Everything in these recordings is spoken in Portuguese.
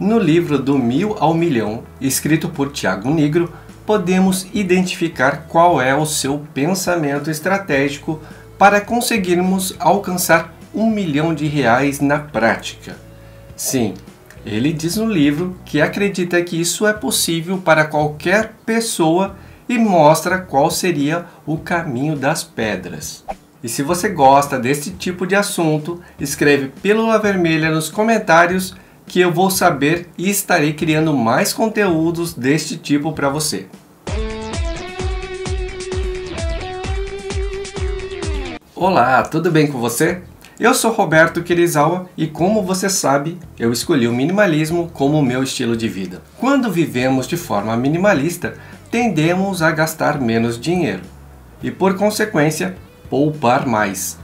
No livro Do Mil ao Milhão, escrito por Tiago Negro, podemos identificar qual é o seu pensamento estratégico para conseguirmos alcançar um milhão de reais na prática. Sim, ele diz no livro que acredita que isso é possível para qualquer pessoa e mostra qual seria o caminho das pedras. E se você gosta desse tipo de assunto, escreve Pílula Vermelha nos comentários que eu vou saber e estarei criando mais conteúdos deste tipo para você. Olá, tudo bem com você? Eu sou Roberto Kirizawa e como você sabe, eu escolhi o minimalismo como meu estilo de vida. Quando vivemos de forma minimalista, tendemos a gastar menos dinheiro e, por consequência, poupar mais.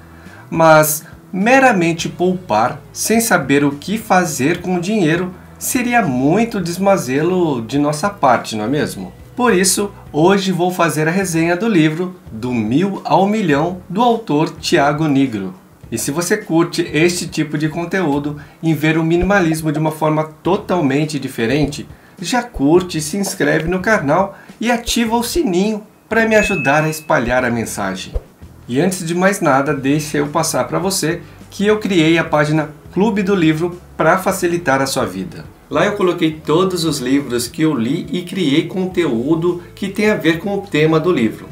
Mas meramente poupar sem saber o que fazer com o dinheiro seria muito desmazelo de nossa parte, não é mesmo? Por isso, hoje vou fazer a resenha do livro Do Mil ao Milhão do autor Tiago Negro. E se você curte este tipo de conteúdo em ver o minimalismo de uma forma totalmente diferente, já curte, se inscreve no canal e ativa o sininho para me ajudar a espalhar a mensagem. E antes de mais nada, deixa eu passar para você que eu criei a página Clube do Livro para facilitar a sua vida. Lá eu coloquei todos os livros que eu li e criei conteúdo que tem a ver com o tema do livro.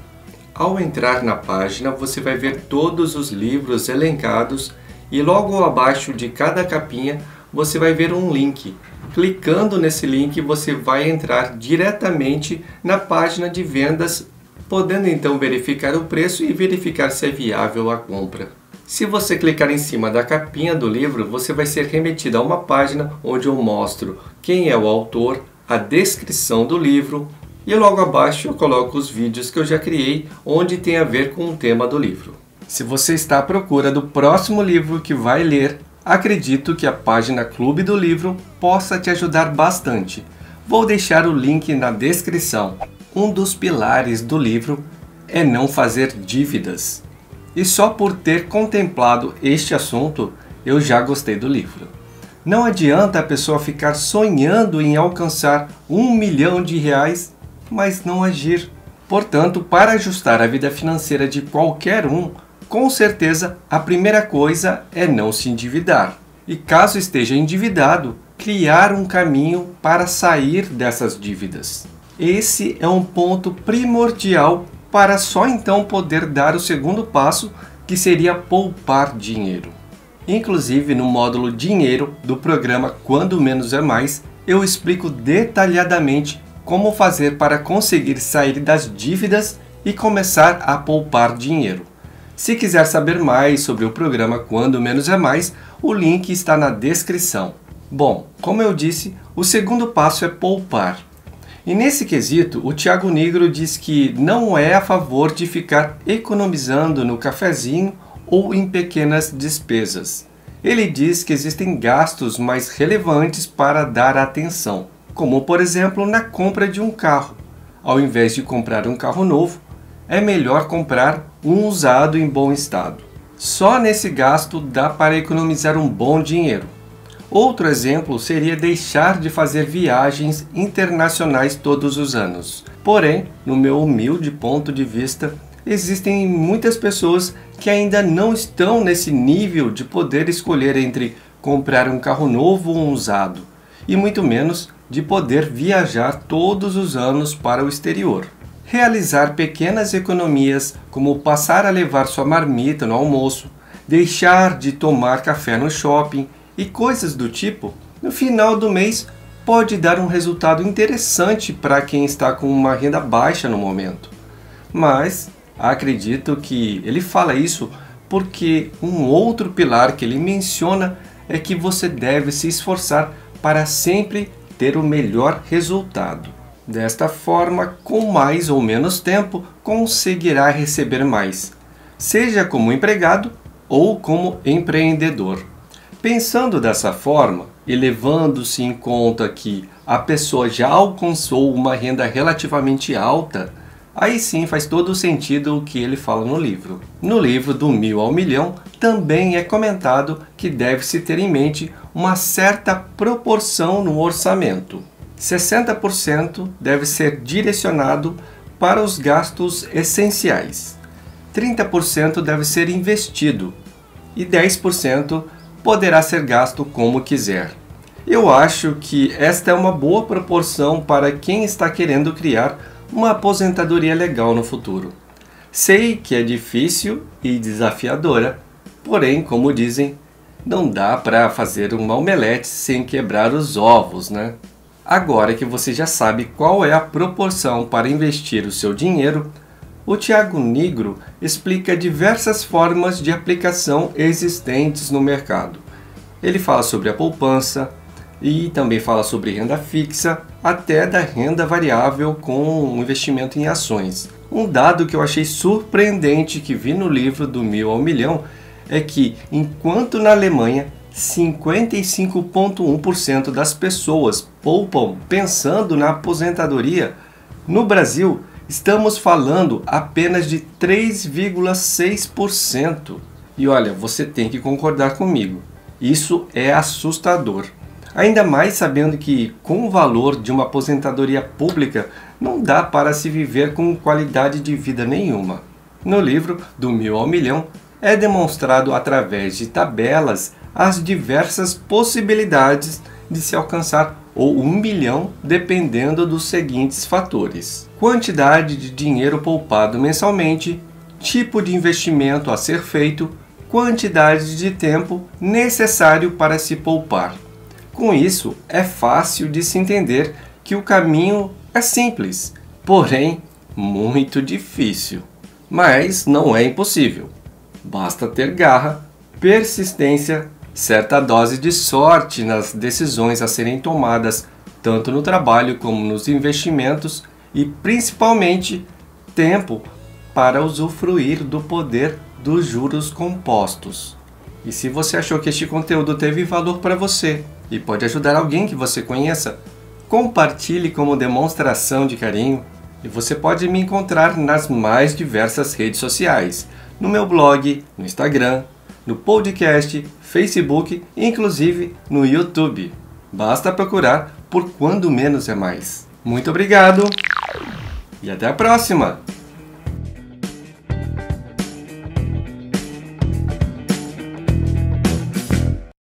Ao entrar na página, você vai ver todos os livros elencados e logo abaixo de cada capinha você vai ver um link. Clicando nesse link, você vai entrar diretamente na página de vendas, podendo então verificar o preço e verificar se é viável a compra. Se você clicar em cima da capinha do livro, você vai ser remetido a uma página onde eu mostro quem é o autor, a descrição do livro, e logo abaixo eu coloco os vídeos que eu já criei, onde tem a ver com o tema do livro. Se você está à procura do próximo livro que vai ler, acredito que a página Clube do Livro possa te ajudar bastante. Vou deixar o link na descrição. Um dos pilares do livro é não fazer dívidas. E só por ter contemplado este assunto, eu já gostei do livro. Não adianta a pessoa ficar sonhando em alcançar um milhão de reais mas não agir. Portanto, para ajustar a vida financeira de qualquer um, com certeza a primeira coisa é não se endividar. E caso esteja endividado, criar um caminho para sair dessas dívidas. Esse é um ponto primordial para só então poder dar o segundo passo, que seria poupar dinheiro. Inclusive, no módulo Dinheiro do programa Quando Menos é Mais, eu explico detalhadamente como fazer para conseguir sair das dívidas e começar a poupar dinheiro. Se quiser saber mais sobre o programa Quando Menos é Mais, o link está na descrição. Bom, como eu disse, o segundo passo é poupar. E nesse quesito, o Tiago Negro diz que não é a favor de ficar economizando no cafezinho ou em pequenas despesas. Ele diz que existem gastos mais relevantes para dar atenção como por exemplo na compra de um carro. Ao invés de comprar um carro novo, é melhor comprar um usado em bom estado. Só nesse gasto dá para economizar um bom dinheiro. Outro exemplo seria deixar de fazer viagens internacionais todos os anos. Porém, no meu humilde ponto de vista, existem muitas pessoas que ainda não estão nesse nível de poder escolher entre comprar um carro novo ou um usado, e muito menos de poder viajar todos os anos para o exterior. Realizar pequenas economias, como passar a levar sua marmita no almoço, deixar de tomar café no shopping e coisas do tipo, no final do mês pode dar um resultado interessante para quem está com uma renda baixa no momento. Mas acredito que ele fala isso porque um outro pilar que ele menciona é que você deve se esforçar para sempre ter o melhor resultado. Desta forma, com mais ou menos tempo, conseguirá receber mais, seja como empregado ou como empreendedor. Pensando dessa forma e levando-se em conta que a pessoa já alcançou uma renda relativamente alta, aí sim faz todo sentido o que ele fala no livro. No livro Do Mil ao Milhão também é comentado que deve-se ter em mente uma certa proporção no orçamento. 60% deve ser direcionado para os gastos essenciais. 30% deve ser investido e 10% poderá ser gasto como quiser. Eu acho que esta é uma boa proporção para quem está querendo criar uma aposentadoria legal no futuro. Sei que é difícil e desafiadora, porém, como dizem, não dá para fazer uma omelete sem quebrar os ovos, né? Agora que você já sabe qual é a proporção para investir o seu dinheiro, o Tiago Negro explica diversas formas de aplicação existentes no mercado. Ele fala sobre a poupança e também fala sobre renda fixa, até da renda variável com investimento em ações. Um dado que eu achei surpreendente que vi no livro do Mil ao Milhão é que, enquanto na Alemanha 55,1% das pessoas poupam pensando na aposentadoria, no Brasil estamos falando apenas de 3,6%. E olha, você tem que concordar comigo. Isso é assustador. Ainda mais sabendo que, com o valor de uma aposentadoria pública, não dá para se viver com qualidade de vida nenhuma. No livro Do Mil ao Milhão, é demonstrado através de tabelas as diversas possibilidades de se alcançar ou um milhão, dependendo dos seguintes fatores: quantidade de dinheiro poupado mensalmente, tipo de investimento a ser feito, quantidade de tempo necessário para se poupar. Com isso, é fácil de se entender que o caminho é simples, porém muito difícil. Mas não é impossível. Basta ter garra, persistência certa dose de sorte nas decisões a serem tomadas, tanto no trabalho como nos investimentos, e principalmente tempo para usufruir do poder dos juros compostos. E se você achou que este conteúdo teve valor para você e pode ajudar alguém que você conheça, compartilhe como demonstração de carinho e você pode me encontrar nas mais diversas redes sociais, no meu blog, no Instagram, no podcast, Facebook e inclusive no YouTube. Basta procurar por Quando Menos é Mais. Muito obrigado e até a próxima!